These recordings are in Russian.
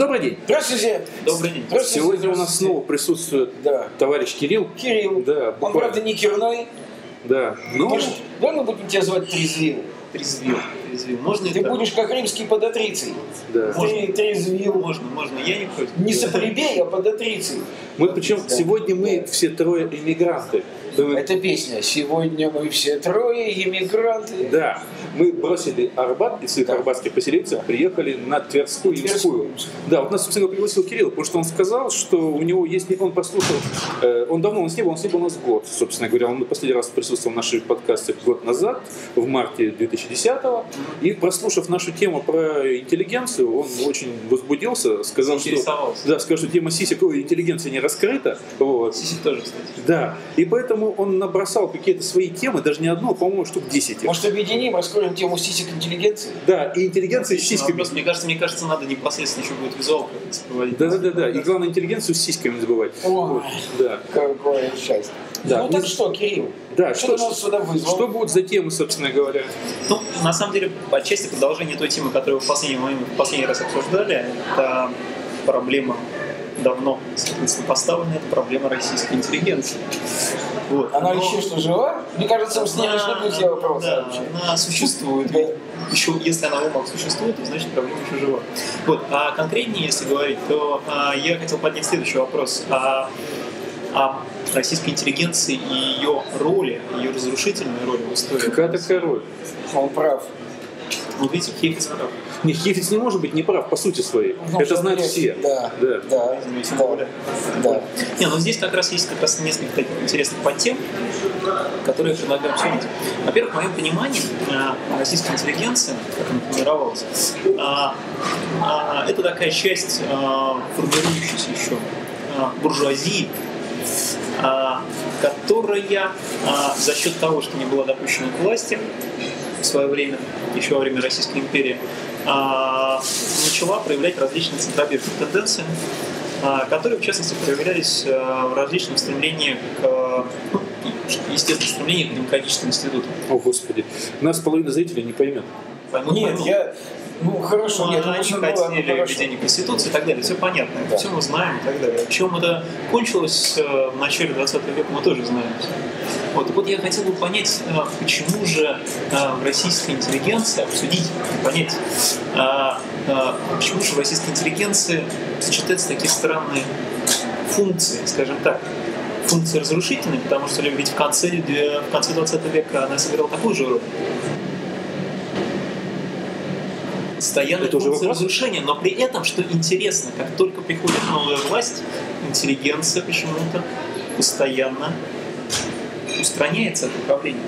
Добрый день. Здравствуйте. Добрый день. Здравствуйте. Сегодня у нас снова присутствует Да. товарищ Кирилл. Кирилл. Да, Он, буквально. правда, не Кирной. Да. Ну, Может, давай мы будем тебя звать Трезвил. Трезвил. Трезвил. Можно Ты будешь как римский подотрицей. да. Ты трезвил. Можно, можно. Я не против. Не соплебей, а подотрицей. Мы причем Да. сегодня мы все трое иммигранты. Да, мы- Это песня. Сегодня мы все трое иммигранты. Да, мы бросили Арбат и своих Да. арбатских поселенцев, приехали на Тверскую Тверскую. Да, вот нас, собственно, пригласил Кирилл, потому что он сказал, что у него есть, он послушал, э, он давно у нас не был, он не был у нас год, собственно говоря, он последний раз присутствовал в наших подкастах год назад, в марте 2010 и прослушав нашу тему про интеллигенцию, он очень возбудился, сказал, что, да, сказал, что тема сисек, ой, интеллигенции не раскрыта, вот. Сисик тоже, кстати. Да, и поэтому он набросал какие-то свои темы, даже не одну, а, по-моему, штук 10. их. Может, объединим, раскроем тему сисек интеллигенции? Да, и интеллигенция с сиськами. вопрос. Мне кажется, мне кажется, надо непосредственно еще будет визуал проводить. Да, да, да, да. И главное интеллигенцию с сиськами не забывать. Ой. Вот, Да. Какое счастье. Да, Ну мы- так что, Кирилл? Да, Что что, сюда вызвал? что будут за темы, собственно говоря? Ну, на самом деле, отчасти продолжение той темы, которую в последний, момент, в последний раз обсуждали, это проблема давно, соответственно, поставлена, это проблема российской интеллигенции. Вот. Она Но- еще что, жива? Мне кажется, с ней Она- быть все вопросы да, вообще. она существует. Да. Еще, если она в умах существует, то значит проблема еще жива. Вот. А конкретнее, если говорить, то а, я хотел поднять следующий вопрос. А, о российской интеллигенции и ее роли, ее разрушительной роли в истории. Какая такая роль? Он прав. Ну, видите, Хейфиц прав. Нет, Хефиц не может быть неправ по сути своей. Ну, Это знают все. Да, Да. да, да, да. Не, ну здесь как раз есть как раз несколько таких интересных подтем, которые я предлагаю обсудить. Во-первых, в моем понимании а, российская интеллигенция, как она формировалась, а, а, это такая часть а, формирующейся еще а, буржуазии, которая а, за счет того, что не была допущена к власти в свое время, еще во время Российской империи, а, начала проявлять различные центробежные тенденции, а, которые, в частности, проявлялись а, в различном стремлении к, ну, естественно, стремлении к демократическим институтам. О, Господи. Нас половина зрителей не поймет. Поймут, Нет, поймут. я... Ну, хорошо, Ну, нет, они хотели введение Конституции и так далее, все понятно, Да. все мы знаем и так далее. В чем это кончилось э, в начале 20 века, мы тоже знаем. Вот, так вот я хотел бы понять, э, почему же э, в российской интеллигенции, обсудить, понять, э, почему же в российской интеллигенции сочетаются такие странные функции, скажем так, функции разрушительные, потому что ведь в конце, в конце 20 века она сыграла такую же роль. Постоянная Это функция разрушения, но при этом, что интересно, как только приходит новая власть, интеллигенция почему-то постоянно устраняется от управления.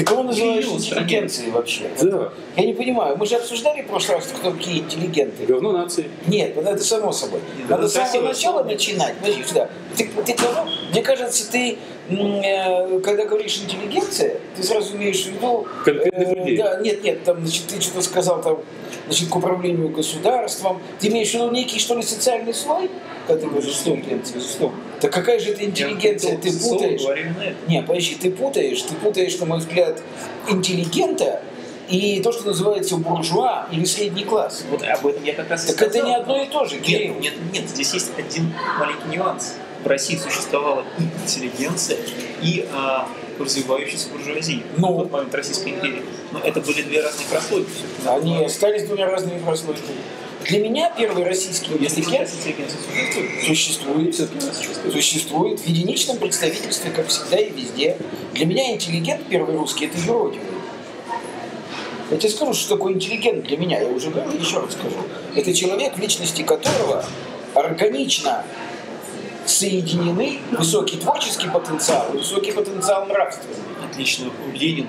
Ты кого называешь интеллигенцией вообще? Да. Я не понимаю. Мы же обсуждали в прошлый раз, кто такие интеллигенты. Говно нации. Нет, ну это само собой. Нет, Надо с самого начала начинать. Подожди сюда. Ты, ты кого? Мне кажется, ты, э, когда говоришь интеллигенция, ты сразу имеешь в виду... Конкретных людей. Да, нет, нет, там, значит, ты что-то сказал там, значит, к управлению государством. Ты имеешь в виду некий, что ли, социальный слой? Когда ты говоришь, что интеллигенция, что? Так какая же это интеллигенция? Ты Слово путаешь. это. Не, подожди, ты путаешь, ты путаешь, на мой взгляд, интеллигента и то, что называется буржуа или средний класс. Вот об этом я как раз Так это сказал. не одно и то же, Кирилл. Нет, нет, нет, здесь есть один маленький нюанс. В России существовала и интеллигенция, и а, развивающаяся буржуазия Ну. в тот момент Российской империи. Но это были две разные прослойки. Они остались двумя разными прослойками. Для меня первый российский интеллигенция существует, существует, в единичном представительстве, как всегда и везде. Для меня интеллигент первый русский – это юродивый. Я тебе скажу, что такое интеллигент для меня, я уже говорил, еще раз скажу. Это человек, в личности которого органично соединены высокий творческий потенциал и высокий потенциал нравственный. Отлично. Ленин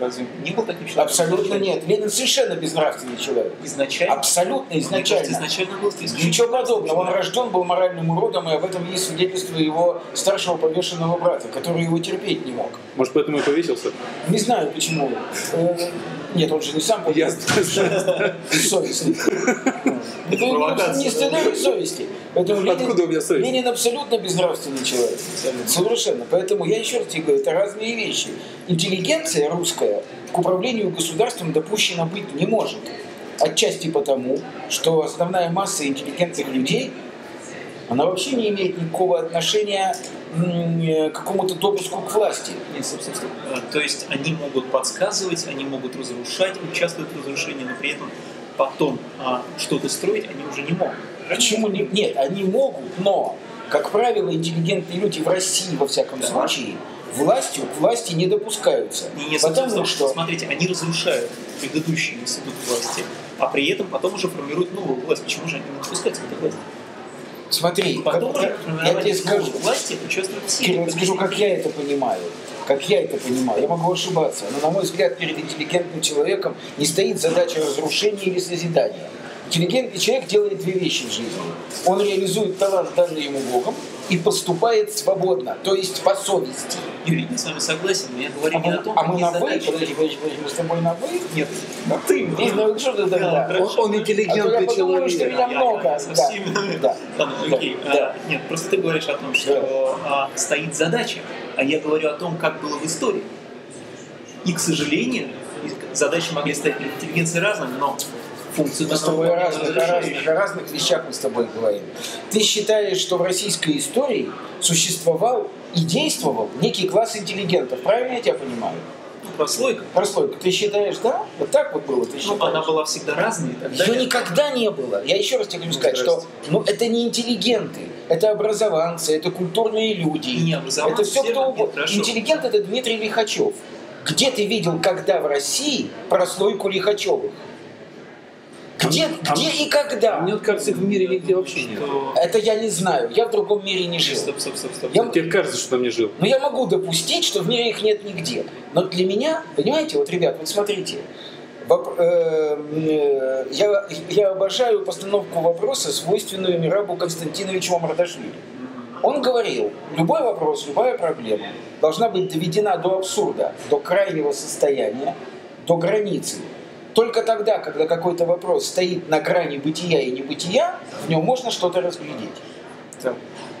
разве не был таким человеком? Абсолютно нет. Ленин совершенно безнравственный человек. Изначально? Абсолютно кажется, изначально. изначально был исключительно Ничего подобного. Он рожден был моральным уродом, и об этом есть свидетельство его старшего повешенного брата, который его терпеть не мог. Может, поэтому и повесился? Не знаю почему. Нет, он же не сам Я повесился. Совестный. Это не- стыда совести. Поэтому Ленин- Откуда у меня совесть? Ленин абсолютно безнравственный человек. Совершенно. Поэтому я еще раз тебе говорю, это разные вещи. Интеллигенция русская к управлению государством допущена быть не может. Отчасти потому, что основная масса интеллигентных людей, она вообще не имеет никакого отношения к какому-то допуску к власти. Нет. А, то есть они могут подсказывать, они могут разрушать, участвовать в разрушении, но при этом потом а, что-то строить они уже не могут. Почему не? Нет, они могут, но, как правило, интеллигентные люди в России, во всяком да. случае, властью к власти не допускаются. Не, не, потому стоп, что... Смотрите, они разрушают предыдущий институт власти, а при этом потом уже формируют новую власть. Почему же они не допускаются к этой власти? Смотри, потом как, я, я тебе скажу, власти. Кирилл, скажу, как я это понимаю. Как я это понимаю, я могу ошибаться, но, на мой взгляд, перед интеллигентным человеком не стоит задача разрушения или созидания. Интеллигентный человек делает две вещи в жизни. Он реализует талант, данный ему Богом, и поступает свободно, то есть по совести. Юрий, я с вами согласен, но я говорю а не мы, о том, А мы на вы? Подожди, подожди, подожди, мы с тобой на вы? Нет, на ты. Не знаю, что ты тогда? Он, он интеллигентный а я человек. что меня много. Я, я всеми. Да. Ладно, окей. Да. А, нет, просто ты говоришь о том, что да. а, стоит задача, а я говорю о том, как было в истории. И, к сожалению, задачи могли стать для интеллигенции разными, но функцию мы с тобой о разных, о, разных, о разных вещах мы с тобой говорим. Ты считаешь, что в российской истории существовал и действовал некий класс интеллигентов. Правильно я тебя понимаю? Ну, прослойка. Прослойка. Ты считаешь, да? Вот так вот было? Ты ну, считаешь? Она была всегда разной. Ее никогда не было. Я еще раз тебе хочу сказать, что ну, это не интеллигенты, это образованцы, это культурные люди. Не это все кто угодно. Интеллигент это Дмитрий Лихачев. Где ты видел, когда в России прослойку Лихачевых? Где, а, где и когда? Мне кажется, их в мире нигде вообще нет. Это я не знаю. Я в другом мире не жил. Стоп, стоп, стоп, стоп. Я... Тебе кажется, что там не жил. Но я могу допустить, что в мире их нет нигде. Но для меня, понимаете, вот, ребят, вот смотрите, Воп- э, э, я, я обожаю постановку вопроса, свойственную Мирабу Константиновичу Мамардашвили. Он говорил, любой вопрос, любая проблема должна быть доведена до абсурда, до крайнего состояния, до границы. Только тогда, когда какой-то вопрос стоит на грани бытия и небытия, в нем можно что-то разглядеть. Да.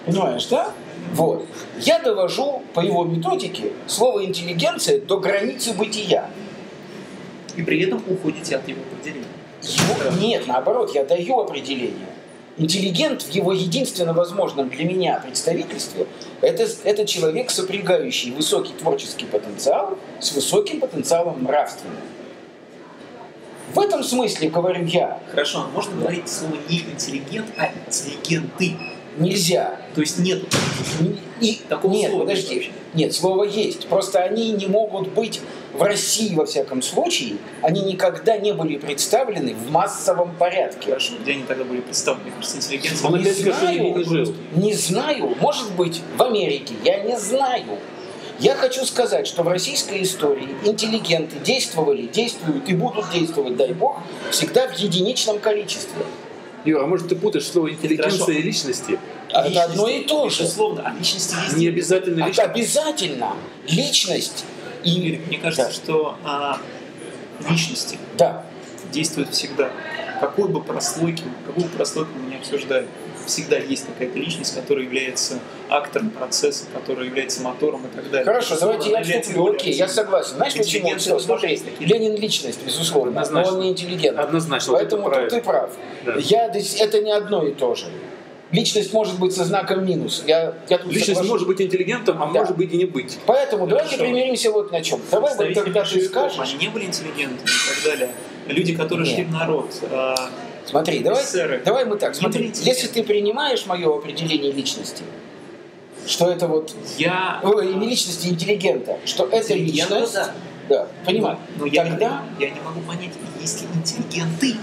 Понимаешь, да? Вот. Я довожу по его методике слово интеллигенция до границы бытия. И при этом уходите от его определения. Его, нет, наоборот, я даю определение. Интеллигент в его единственно возможном для меня представительстве это, это человек, сопрягающий высокий творческий потенциал с высоким потенциалом нравственным. В этом смысле говорю я. Хорошо, а можно говорить слово не интеллигент, а интеллигенты. Нельзя. То есть нет и, такого нет, слова. Подожди. Вообще. Нет, слово есть. Просто они не могут быть в России, во всяком случае, они никогда не были представлены в массовом порядке. Хорошо, где они тогда были представлены? Интеллигенция. Он не знаю, не, жил. не знаю. Может быть, в Америке. Я не знаю. Я хочу сказать, что в российской истории интеллигенты действовали, действуют и будут действовать, дай бог, всегда в единичном количестве. Юра, а может ты путаешь слово интеллигенция Хорошо. и личности? А это одно и то же. Безусловно, а личности есть. Не обязательно личность. А обязательно. Личность. И... Мне кажется, да. что а, личности да. действуют всегда. Какой бы прослойки, какую бы прослойку мы не обсуждали всегда есть какая-то личность, которая является актором процесса, которая является мотором и так далее. Хорошо, давайте я вступлю. Окей, я согласен. Знаешь почему? Все, смотри, Ленин личность, безусловно, Однозначно. но он не интеллигент. Однозначно. Поэтому тут ты прав. Да. Я, это не одно и то же. Личность может быть со знаком минус. Я, я тут Личность соглашусь. может быть интеллигентом, а да. может быть и не быть. Поэтому да, давайте примиримся вот на чем. Давай вот тогда ты скажешь. Они не были интеллигентами и так далее. Люди, которые Нет. шли в народ, а, Смотри, давай, давай мы так, смотри, если ты принимаешь мое определение личности, что это вот... Я... Ой, не личности, интеллигента, что это личность... Да, да, понимаю. Но, но Тогда... я, я не могу понять, есть ли интеллигенты?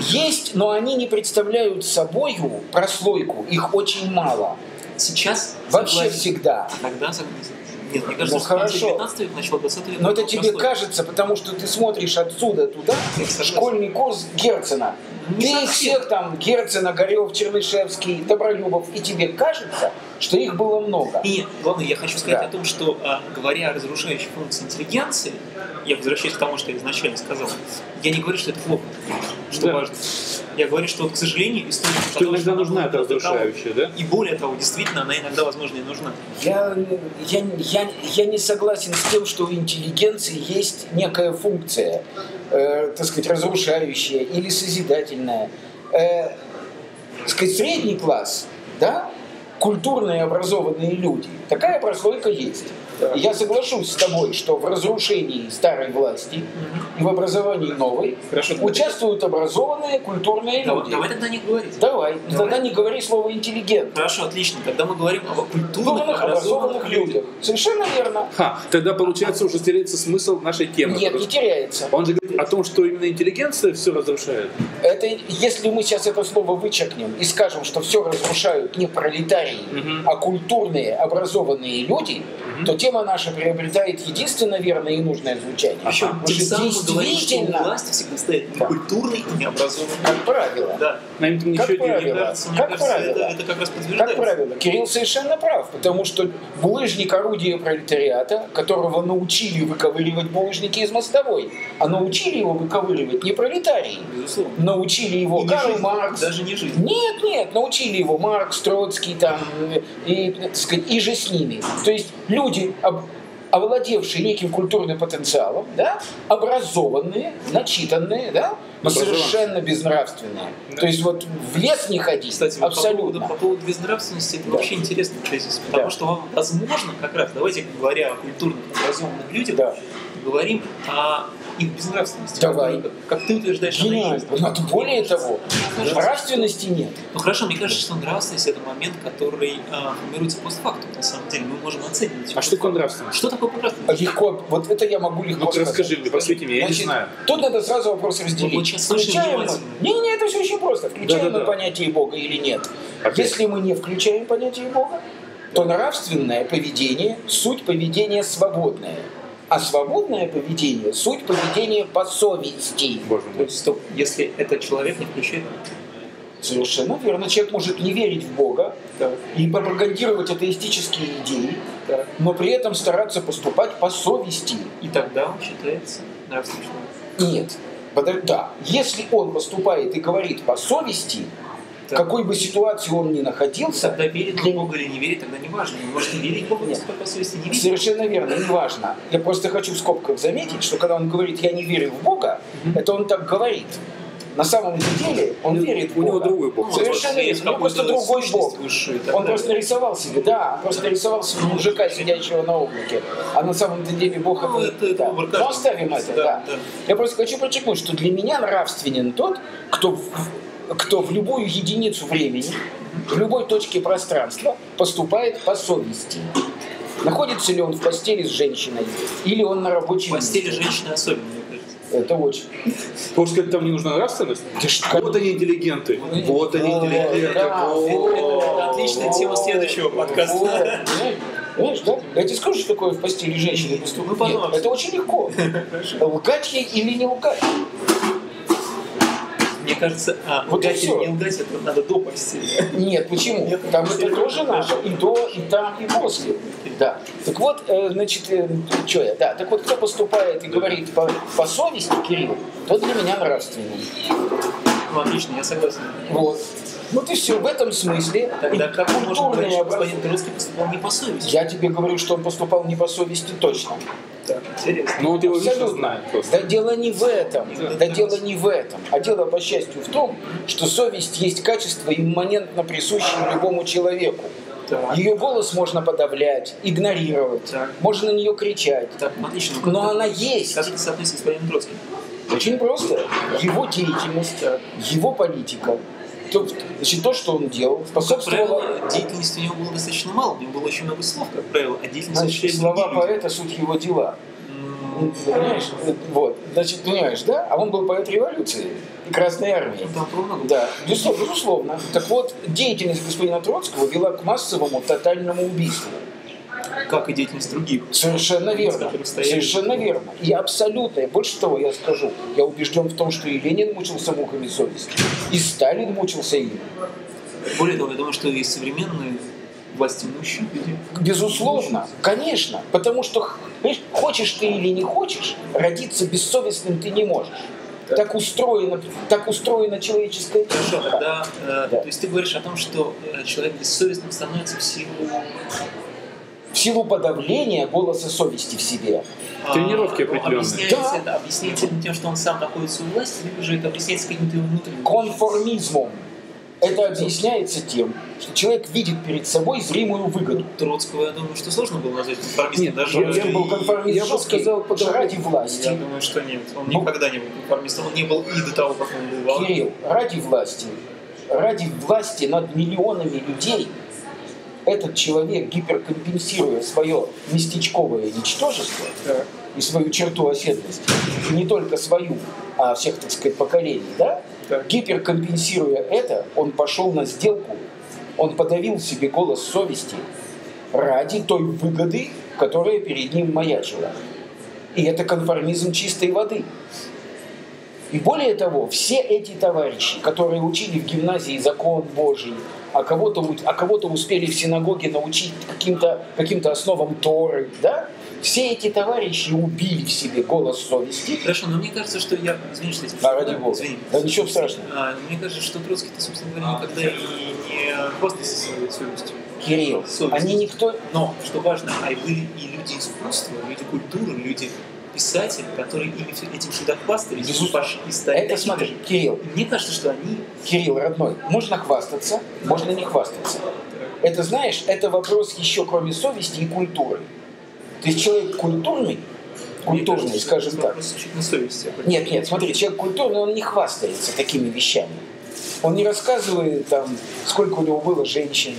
Есть, но они не представляют собой прослойку, их очень мало. Сейчас? Вообще согласен. всегда. Тогда согласен. Нет, мне кажется, ну, хорошо. 19 век, начало 20 века. Но это тебе простой. кажется, потому что ты смотришь отсюда туда, школьный курс Герцена. Не ты их всех там, Герцена, Горев, Чернышевский, Добролюбов, и тебе кажется, что их было много. И главное, я хочу сказать да. о том, что а, говоря о разрушающей функции интеллигенции, я возвращаюсь к тому, что я изначально сказал, я не говорю, что это плохо. что Да. важно. Я говорю, что, вот, к сожалению, история... Что показала, иногда она нужна эта разрушающая, да? И более того, действительно, она иногда, возможно, и нужна. Я, я, я, я не согласен с тем, что у интеллигенции есть некая функция, э, так сказать, разрушающая или созидательная. Э, так сказать, средний класс, да, культурные образованные люди, такая прослойка есть. И Я соглашусь с тобой, что в разрушении старой власти и в образовании новой Хорошо. участвуют образованные культурные люди. давай тогда не говорить. Давай, Давай. тогда не говори слово интеллигент. Хорошо, отлично. Тогда мы говорим о культурных, Культурных образованных людях. Совершенно верно. Ха, тогда получается уже теряется смысл нашей темы. Нет, не теряется. Он же говорит о том, что именно интеллигенция все разрушает. Это если мы сейчас это слово вычеркнем и скажем, что все разрушают не пролетарии, Мгм. а культурные образованные люди, то тема наша приобретает единственно верное и нужное звучание. Причем Потому тем что самым мы говорим, что у власти всегда стоит Да. некультурный и необразованный. как правило, Да. На этом Как ничего правило. не кажется, Как кажется правило. это, это как раз как подтверждается. правило, Кирилл совершенно прав, потому что булыжник орудие пролетариата, которого научили выковыривать булыжники из мостовой, а научили его выковыривать не пролетарии, Безусловно. научили его И Карл жизнь, Маркс, Даже не жизнь. Нет, нет, научили его Маркс, Троцкий там, и, так сказать, и же с ними. То есть люди, об- овладевшие неким культурным потенциалом, да, образованные, начитанные, да, но Образованные. совершенно безнравственные. То есть вот в лес не ходить, Кстати, вот по поводу, абсолютно. по поводу безнравственности, это Да. вообще интересный тезис, потому Да. что, возможно, как раз, давайте, говоря о культурных, образованных людях, Да. говорим о их безнравственности. Давай. Как, как ты утверждаешь, она Гениально. есть. Но более того, Кажется, нравственности нет. Ну хорошо, мне кажется, что нравственность это момент, который а, формируется постфактум, на самом деле. Мы можем оценивать. А что такое нравственность? Что такое нравственность? Легко, вот это я могу легко Ну-ка сказать. расскажи мне, просвети меня, я не знаю. Тут надо сразу вопрос разделить. Вот сейчас включаем мы... внимательно. Не-не, это все очень просто. Включаем Да-да-да. мы понятие Бога или нет. Опять. Если мы не включаем понятие Бога, то нравственное поведение – суть поведения свободное. А свободное поведение – суть поведения по совести. Боже То мой. есть, стоп, если этот человек не включает... Совершенно верно. Человек может не верить в Бога Так, и пропагандировать атеистические идеи, так. но при этом стараться поступать по совести. И тогда он считается нравственным. Нет. Да. Если он поступает и говорит по совести, в Так. какой бы ситуации он ни находился, Тогда верит для- в Бога или не верит, тогда не важно. Вы можете верить в Бога, Нет. по совести, не верить. Совершенно верно, неважно. Я просто хочу в скобках заметить, что когда он говорит «я не верю в Бога», это он так говорит. На самом деле он верит в У него другой бог. Совершенно есть верно. У него просто другой Бог. Он просто нарисовал себе, да, он просто нарисовал себе мужика, сидящего на облаке. А на самом деле Бог Ну, это... это- это да. Ну, каждого. оставим это, Да, да. Я просто хочу подчеркнуть, что для меня нравственен тот, кто в, кто в любую единицу времени, в любой точке пространства поступает по совести. Находится ли он в постели с женщиной, или он на В рабочем постели месте. женщины особенно. Это очень. Потому что там не нужна нравственность? Вот они интеллигенты. Вот они интеллигенты. отличная тема следующего подкаста. Понимаешь? Понимаешь, да? Я тебе скажу, что такое в постели женщины. Ну, это очень легко. Лгать ей или не лгать. Мне кажется, а, Вот лгать или не лгать, это надо до постели. Нет, почему? Нет, там это тоже надо. И до, и там, и после. Да. Так вот, э, значит, что я? Да, так вот, кто поступает и говорит по, по совести, Кирилл, то для меня нравственный. Ну, отлично, я согласен. Вот. Вот и все. В этом смысле Тогда как можем говорить, что господин Троцкий поступал не по совести? Я тебе говорю, что он поступал не по совести точно. Так, интересно. Ну вот его лично знает просто. Да дело не в этом. Да дело не в этом. А дело, по счастью, в том, что совесть есть качество, имманентно присущее любому человеку. Так. Ее голос можно подавлять, игнорировать, Так. можно на нее кричать. Так, отлично. Ну, как Но это- она есть. Как это соотносится с Троцким? Очень просто. Его деятельность, его политика, то, значит, то, что он делал, Как способствовало... правило, деятельности у него было достаточно мало, у него было очень много слов, как правило, а деятельность Значит, слова поэта – суть его дела. М, Понимаешь? Вот. Значит, понимаешь, да? А он был поэт революции и Красной Армии. ну. Да, безусловно, безусловно. Так вот, деятельность господина Троцкого вела к массовому тотальному убийству. Как и деятельность других. Совершенно верно. Совершенно верно. И абсолютно, и больше того я скажу, я убежден в том, что и Ленин мучился муками совести, и Сталин мучился им. Более того, я думаю, что и современные власти имущие люди. Безусловно, конечно. Потому что, хочешь ты или не хочешь, родиться бессовестным ты не можешь. Так устроено, так устроено человеческое тело. Хорошо, тогда, э, Да. то есть ты говоришь о том, что э, человек бессовестным становится в силу В силу подавления голоса совести в себе. а, Тренировки определенные. Объясняется, Да. это, объясняется это тем, что он сам находится у власти, либо же это объясняется каким-то внутренним... Конформизмом. Это объясняется тем, что человек видит перед собой зримую выгоду. Троцкого, я думаю, что сложно было назвать конформистом. Нет, даже я- был конформист я бы сказал, потому- ради власти. Я думаю, что нет. Он Ну. никогда не был конформистом. Он не был и до того, как он был Кирилл, ради власти, ради власти над миллионами людей, этот человек, гиперкомпенсируя свое местечковое ничтожество и свою черту оседлости, не только свою, а всех, так сказать, поколений, да, гиперкомпенсируя это, он пошел на сделку, он подавил себе голос совести ради той выгоды, которая перед ним маячила. И это конформизм чистой воды. И более того, все эти товарищи, которые учили в гимназии закон Божий, а кого-то, а кого-то успели в синагоге научить каким-то каким основам Торы, да? все эти товарищи убили в себе голос совести. Хорошо, но мне кажется, что я... Извини, что я А, ради бога. Извини. Да ничего страшного. А, мне кажется, что Троцкий-то, собственно говоря, никогда и не хвастался своей совестью. Кирилл, Совесть. они никто... Но, что важно, а были и люди искусства, люди культуры, люди писатели, которые этим всегда хвастались, Безусловно. пошли и стали Это смотри, же. Кирилл, мне кажется, что они Кирилл, родной, можно хвастаться, можно не хвастаться. Это, знаешь, это вопрос еще кроме совести и культуры. То есть человек культурный, культурный, кажется, скажем так, исключительно совести. Нет, нет, смотри, человек культурный, он не хвастается такими вещами. Он не рассказывает там, сколько у него было женщин.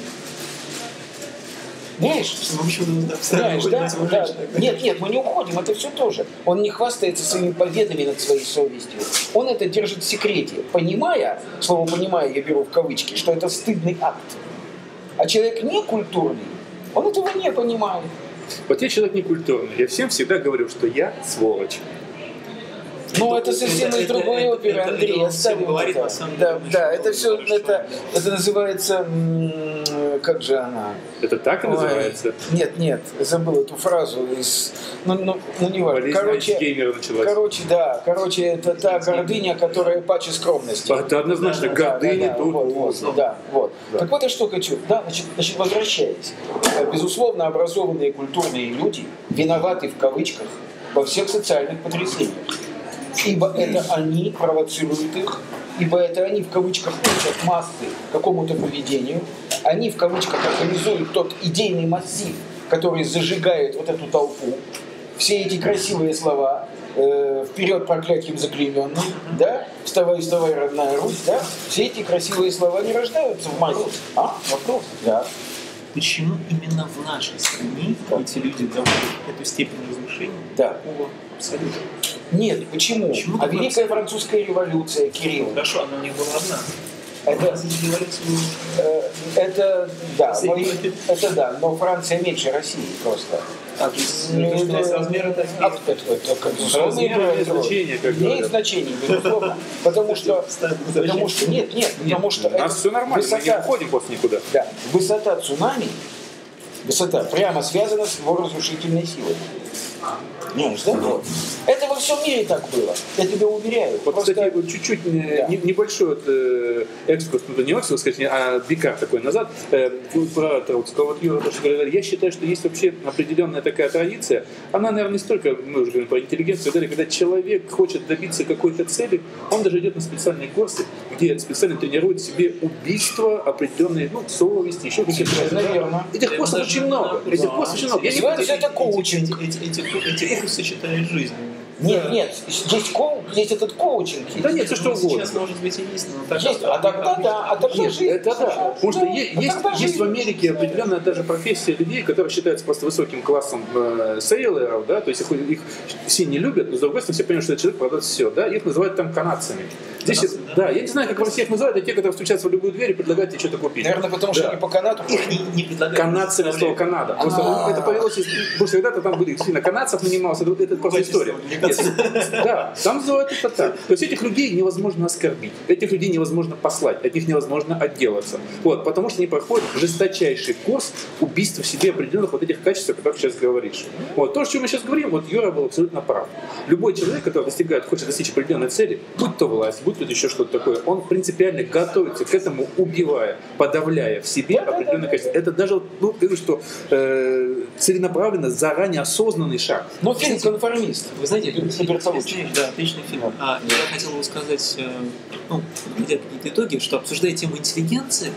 Знаешь? Ну, в общем, да, Знаешь, да? Да. Нет, нет, мы не уходим, это все тоже. Он не хвастается своими победами над своей совестью. Он это держит в секрете, понимая, слово «понимая» я беру в кавычки, что это стыдный акт. А человек не культурный, он этого не понимает. Вот я человек некультурный. Я всем всегда говорю, что я сволочь. Ну, это совсем из другой оперы, Андрей, всем оставим говорит, на самом Да, деле, да, очень это все, это, это называется, как же она? Это так и называется? Нет, нет, забыл эту фразу из, ну, ну, ну не важно. Короче, короче, да, короче, это та гордыня, которая паче скромности. Это однозначно гордыня. тут- вот, да, вот. Так вот я что хочу. Да, значит, значит, возвращаясь. Э, Безусловно, образованные культурные люди виноваты в кавычках во всех социальных потрясениях. Ибо это они провоцируют их, ибо это они в кавычках учат массы какому-то поведению, они в кавычках организуют тот идейный массив, который зажигает вот эту толпу. Все эти красивые слова, э, вперед проклятием заклейменным, да, вставай, вставай, родная Русь, да, все эти красивые слова не рождаются в массе. А, вопрос, да. Почему именно в нашей стране эти люди доводят эту степень разрушения Да. абсолютно? Нет, почему? Почему а Великая Французская революция, Кирилл, Хорошо, она у них была одна. это, э, это, да, но, это да, но Франция меньше России просто. А, то есть, Ну, это-. А, это, это, это, значение, как Имеет говорят. значение, безусловно. Потому что, потому что, нет, нет, потому что У нас все нормально, мы не высота, уходим после никуда. да, высота цунами, высота прямо связана с его разрушительной силой. Понимаешь, да? Вот. Это во всем мире так было, я тебе уверяю. Вот, Просто- кстати, вот чуть-чуть Да. не- небольшой вот, э, экскурс, ну, не экскурс, конечно, а бикар такой назад, э, про Троцкого. Вот Юра тоже говорил, я считаю, что есть вообще определенная такая традиция, она, наверное, не столько, мы уже говорим про интеллигенцию, когда человек хочет добиться какой-то цели, он даже идет на специальные курсы, где специально тренирует себе убийство определенной, ну, совести, еще какие-то. Этих даже очень много. Этих курсов очень много. Я не буду- это коучинг. Эти, курсы считают жизнь. Нет, нет, здесь, коу, здесь этот коучинг. есть. Да нет, все что угодно. Сейчас, может быть, и есть, но так Есть, а тогда да, а тогда Нет, жизнь. это да. Потому что а есть, есть в Америке определенная даже профессия людей, которые считаются просто высоким классом э, сейлоров, да, то есть их, их все не любят, но с другой стороны все понимают, что этот человек продаст все, да, их называют там канадцами. Здесь, да. Я не знаю, как в России их называют, это те, которые стучатся в любую дверь и предлагают тебе что-то купить. Наверное, потому что они по канату. Их не, не предлагают. Канадцы на слово Канада. Просто А. это повелось, потому что когда-то там были сильно канадцев нанимался, это, это просто история. Да, там называют это так. То есть этих людей невозможно оскорбить, этих людей невозможно послать, от них невозможно отделаться. Вот, потому что они проходят жесточайший курс убийства в себе определенных вот этих качеств, о которых сейчас говоришь. Вот, то, о чем мы сейчас говорим, вот Юра был абсолютно прав. Любой человек, который достигает, хочет достичь определенной цели, будь то власть, будь то еще что-то такое, он принципиально готовится к этому, убивая, подавляя в себе определенные качества. Это даже, ну, говорю, что э, целенаправленно, заранее осознанный шаг. Ну, фильм «Конформист». Вы знаете, Фильм да, отличный фильм. А, я хотел бы сказать, э, ну, какие-то итоги, что обсуждая тему интеллигенции,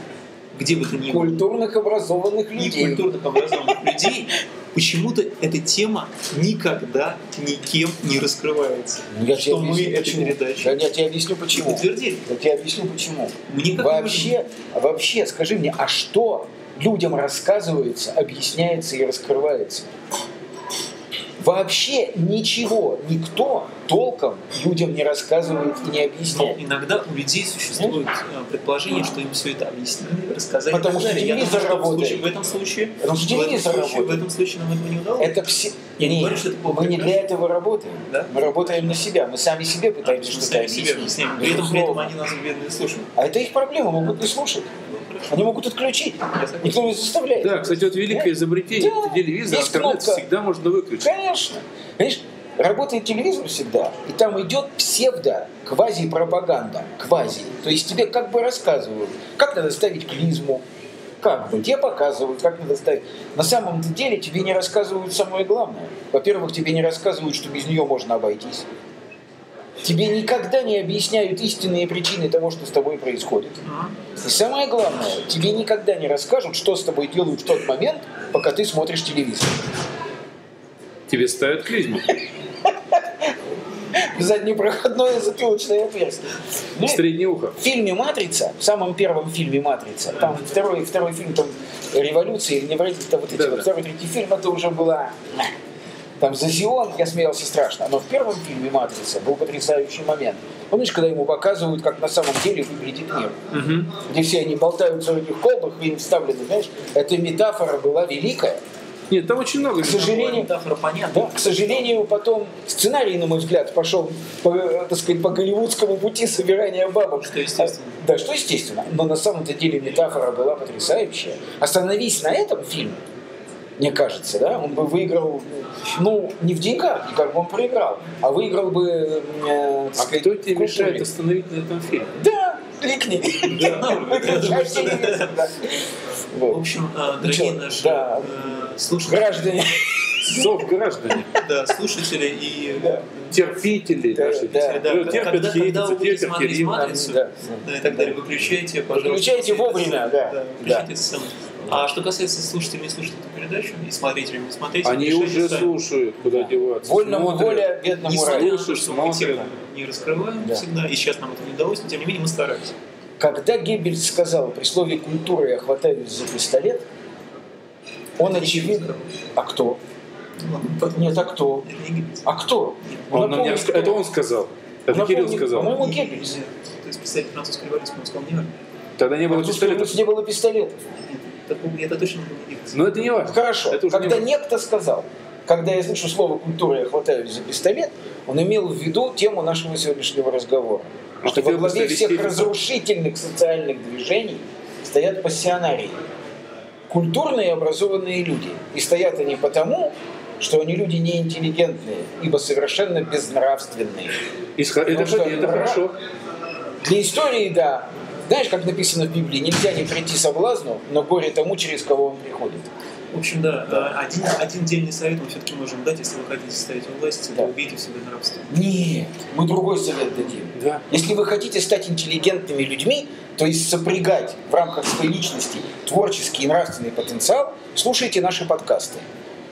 где бы то ни было, Культурных образованных и людей. культурных образованных людей, почему-то эта тема никогда никем не раскрывается. Ну, Я что мы объясню, эту почему. передачу Да, я тебе объясню, почему. утвердили. Я тебе объясню, почему. Мне Вообще, вообще, скажи мне, а что людям рассказывается, объясняется и раскрывается? Вообще ничего никто толком людям не рассказывает и не Но объясняет. иногда у людей существует э, предположение, что им все это объяснили, рассказали. Потому что телевизор работает. В этом случае, Потому что телевизор случае, в работает. этом случае нам этого не удалось. Это все... Я не Нет, говорю, что это мы не для этого работаем. Да? Мы работаем на себя. Мы сами себе пытаемся Мы что-то себе объяснить. объясняем. При этом, при этом они нас бедные слушают. А это их проблема, могут не слушать. Они могут отключить. Никто не заставляет. Да, кстати, вот великое изобретение Да, телевизора, есть интернет кнопка. всегда можно выключить. Конечно. Понимаешь, работает телевизор всегда, и там идет псевдо, квази-пропаганда. Квази. То есть тебе как бы рассказывают, как надо ставить клизму, как бы, тебе показывают, как надо ставить. На самом деле тебе не рассказывают самое главное. Во-первых, тебе не рассказывают, что без нее можно обойтись. Тебе никогда не объясняют истинные причины того, что с тобой происходит. И самое главное, тебе никогда не расскажут, что с тобой делают в тот момент, пока ты смотришь телевизор. Тебе ставят клизму. заднепроходное затылочное отверстие. Среднее ухо. в фильме «Матрица», в самом первом фильме «Матрица», там второй, второй фильм, там «Революция» или не «Революция», там вот эти вот, второй, третий фильм, это уже была... Там за Зион я смеялся страшно. Но в первом фильме «Матрица» был потрясающий момент. Помнишь, когда ему показывают, как на самом деле выглядит мир? Мгм. Где все они болтаются в этих колбах, и им вставлены, знаешь? Эта метафора была великая. Нет, там очень много. К сожалению, Метафора понятна. Да, к сожалению, потом сценарий, на мой взгляд, пошел по, так сказать, по голливудскому пути собирания бабок. Что естественно. А, Да, что естественно. Но на самом-то деле метафора была потрясающая. Остановись на этом фильме, мне кажется, да, он бы выиграл, ну, не в деньгах, как бы он проиграл, а выиграл бы, э, А сказать, кто тебе мешает остановить на этом фильме? Да, кликни. Да. В общем, э, Ну дорогие наши да. э, слушатели, Граждане. Зов граждане, да, слушатели и Да. терпители Да, наши. да. Да, Ну, когда- терпят когда вы будете смотреть. «Матрицу», Да. да, и так далее, выключайте, пожалуйста. Выключайте вовремя, сцены. да. выключайте Да. А что касается слушателей, не слушать эту передачу, и смотрителей, не смотреть, Они уже сами. слушают, куда деваться. Вольному воля, бедному Несмотря на то, что мы тему не раскрываем Да. всегда, и сейчас нам это не удалось, но тем не менее мы стараемся. Когда Геббельс сказал при слове «культура» я хватаюсь за пистолет, он очевидно... А кто? Нет, а кто? Не. А кто? Он нам не Напомни, раска- кто? Это он сказал. Это Напомни, Кирилл сказал. По-моему, Геббельс. То есть писатель французской революции, он сказал, не. Тогда не было у пистолетов. не было пистолетов. Это, это точно не Геббельс. Но это не важно. Хорошо. Это уже не Когда важно. некто сказал, когда я слышу слово «культура», я хватаюсь за пистолет, он имел в виду тему нашего сегодняшнего разговора. А что во главе всех это. разрушительных социальных движений стоят пассионарии. Культурные образованные люди. И стоят они потому, что они люди неинтеллигентные, ибо совершенно безнравственные. Исход- Это, что это нрав- хорошо. Для истории, да. Знаешь, как написано в Библии, нельзя не прийти соблазну, но горе тому, через кого он приходит. В общем, да, э, один, один дельный совет мы все-таки можем дать, если вы хотите ставить у власти, Да. то убейте в себе нравство. Нет, мы другой совет дадим. Да. Если вы хотите стать интеллигентными людьми, то есть сопрягать в рамках своей личности творческий и нравственный потенциал, слушайте наши подкасты.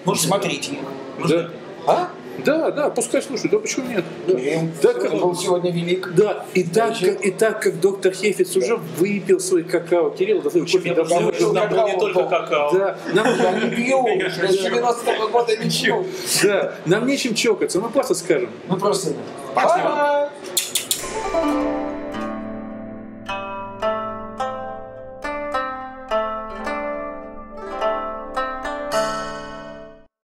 Можно Смотрите их. Можно? А? Да, да, пускай слушают. Да почему нет? Да. Кирилл, Да, как- был сегодня велик. Да, и так, как, и так как доктор Хейфиц уже выпил свой какао, Кирилл, да, кофе я давно выпил там был не только да. какао. Да, нам, Я не пью, я с 90-го года не пью. да, нам нечем чокаться, мы просто скажем. Ну просто... Ага.